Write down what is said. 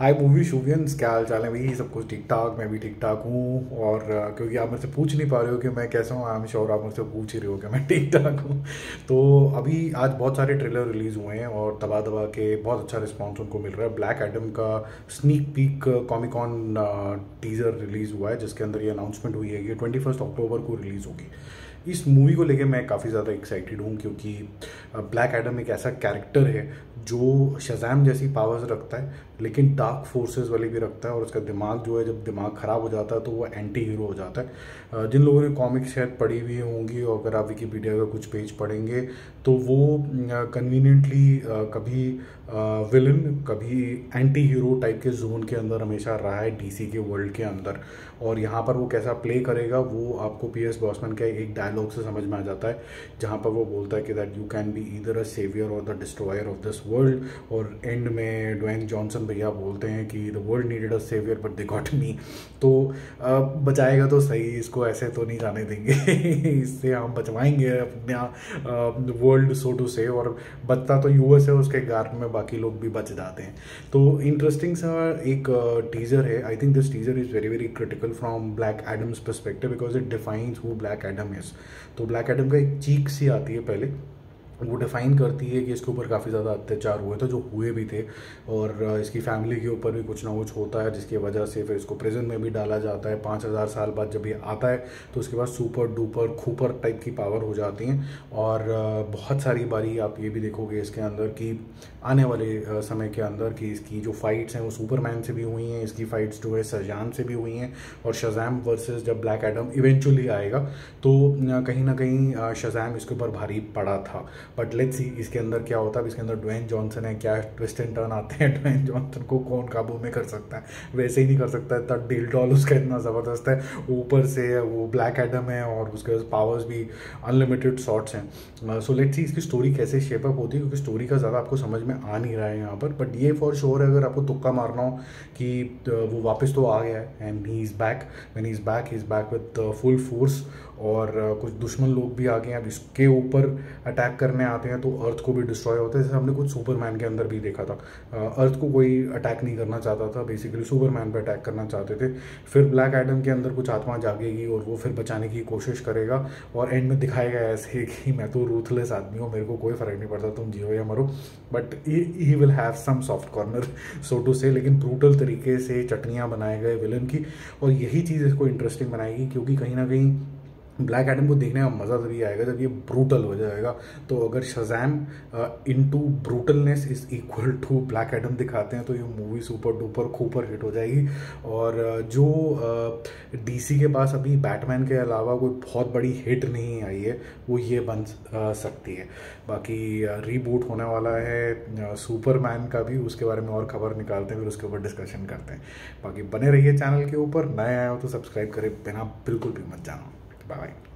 हाय movie शूवियंस क्या हाल चाल है भाई? सब कुछ ठीक ठाक मैं भी ठीक ठाक हूँ और क्योंकि आप मुझसे पूछ नहीं पा रहे हो कि मैं कैसा हूँ आई एम श्योर आप मुझसे पूछ ही रहे हो कि मैं ठीक ठाक हूँ। तो अभी आज बहुत सारे ट्रेलर रिलीज़ हुए हैं और दबा दबा के बहुत अच्छा रिस्पॉन्स उनको मिल रहा है। ब्लैक एडम का sneak peek Comic Con teaser release हुआ है, जिसके अंदर ये अनाउंसमेंट हुई है कि ट्वेंटी अक्टूबर को रिलीज़ होगी। इस मूवी को लेके मैं काफ़ी ज़्यादा एक्साइटेड हूँ क्योंकि ब्लैक एडम एक ऐसा कैरेक्टर है जो शजैम जैसी पावर्स रखता है, लेकिन डार्क फोर्सेस वाली भी रखता है और उसका दिमाग जो है, जब दिमाग ख़राब हो जाता है तो वो एंटी हीरो हो जाता है। जिन लोगों ने कॉमिक्स शायद पढ़ी हुई होंगी और अगर आप विकीपीडिया का कुछ पेज पढ़ेंगे तो वो कन्वीनियंटली कभी विलन कभी एंटी हीरो टाइप के जोन के अंदर हमेशा रहा है डीसी के वर्ल्ड के अंदर। और यहाँ पर वो कैसा प्ले करेगा, वो आपको पी एस बॉसमैन के एक डायलॉग से समझ में आ जाता है, जहाँ पर वो बोलता है कि that you can be either a saviour और the destroyer of this world और एंड में ड्वेन जॉनसन भैया बोलते हैं कि the world needed a saviour but they got me तो बचाएगा तो सही, इसको ऐसे तो नहीं जाने देंगे। इससे हम बचवाएँगे अपना वर्ल्ड सो टू से और बचता तो यूएस है उसके गार्ड में बाकी लोग भी बच जाते हैं। तो इंटरेस्टिंग सा एक टीज़र है। I think this teaser is very very critical from Black Adam's perspective because it defines who Black Adam is तो ब्लैक एडम का एक चीक सी आती है पहले। वो डिफाइन करती है कि इसके ऊपर काफ़ी ज़्यादा अत्याचार हुए थे, जो हुए भी थे। और इसकी फैमिली के ऊपर भी कुछ ना कुछ होता है, जिसकी वजह से फिर इसको प्रिजन में भी डाला जाता है। पाँच हज़ार साल बाद जब ये आता है तो उसके बाद सुपर डुपर खूपर टाइप की पावर हो जाती हैं। और बहुत सारी बारी आप ये भी देखोगे इसके अंदर कि आने वाले समय के अंदर कि इसकी जो फाइट्स हैं, वो सुपरमैन से भी हुई हैं, इसकी फाइट्स जो है सजान से भी हुई हैं। और शजैम वर्सेस जब ब्लैक एडम इवेंचुअली आएगा तो कहीं ना कहीं शजैम इसके ऊपर भारी पड़ा था। बट लेट्स सी इसके अंदर क्या होता है? इसके अंदर ड्वेन जॉनसन है, क्या ट्विस्ट एंड टर्न आते हैं? ड्वेन जॉनसन को कौन काबू में कर सकता है? वैसे ही नहीं कर सकता तब डील डॉल उसका इतना ज़बरदस्त है। ऊपर से वो ब्लैक एडम है और उसके पावर्स भी अनलिमिटेड शॉट्स हैं। सो लेट्स सी इसकी स्टोरी कैसे शेपअप होती है, क्योंकि स्टोरी का ज़्यादा आपको समझ में आ नहीं रहा है यहाँ पर। बट ये फॉर श्योर है, अगर आपको तुक्का मारना हो कि वो वापस तो आ गया है and he is back van he is back he is back with full force और कुछ दुश्मन लोग भी आ गए हैं। अब इसके ऊपर अटैक करने आते हैं तो अर्थ को भी डिस्ट्रॉय होता है। जैसे हमने कुछ सुपरमैन के अंदर भी देखा था। अर्थ को कोई अटैक नहीं करना चाहता था। बेसिकली सुपरमैन पे अटैक करना चाहते थे। फिर ब्लैक एडम के अंदर कुछ आत्मा जागेगी और वो फिर बचाने की कोशिश करेगा। और एंड में दिखाएगा ऐसे कि मैं तो रूथलेस आदमी हूँ, मेरे को कोई फ़र्क नहीं पड़ता, तुम जियो या मरो। But he will have some soft corner so to say लेकिन ब्रूटल तरीके से चटनियाँ बनाए गए विलन की। और यही चीज़ इसको इंटरेस्टिंग बनाएगी, क्योंकि कहीं ना कहीं ब्लैक एडम को देखने का मज़ा तभी आएगा जब ये ब्रूटल हो जाएगा। तो अगर Shazam into brutalness is equal to Black Adam दिखाते हैं तो ये मूवी सुपर डुपर खूपर हिट हो जाएगी। और जो डीसी के पास अभी बैटमैन के अलावा कोई बहुत बड़ी हिट नहीं आई है, वो ये बन सकती है। बाकी रीबूट होने वाला है सुपरमैन का भी, उसके बारे में और खबर निकालते हैं, फिर उसके ऊपर डिस्कशन करते हैं। बाकी बने रहिए चैनल के ऊपर, नए आए हो तो सब्सक्राइब करें, बिना बिल्कुल भी मत जाना। Bye bye.